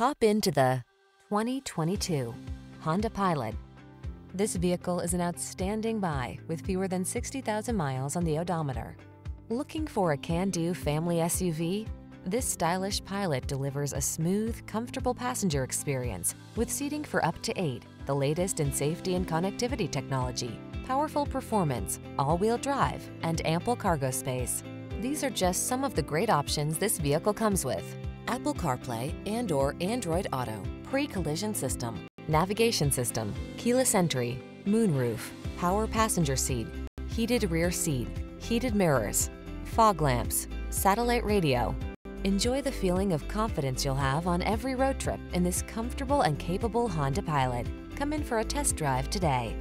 Hop into the 2022 Honda Pilot. This vehicle is an outstanding buy with fewer than 60,000 miles on the odometer. Looking for a can-do family SUV? This stylish Pilot delivers a smooth, comfortable passenger experience with seating for up to eight, the latest in safety and connectivity technology, powerful performance, all-wheel drive, and ample cargo space. These are just some of the great options this vehicle comes with. Apple CarPlay and or Android Auto, pre-collision system, navigation system, keyless entry, moonroof, power passenger seat, heated rear seat, heated mirrors, fog lamps, satellite radio. Enjoy the feeling of confidence you'll have on every road trip in this comfortable and capable Honda Pilot. Come in for a test drive today.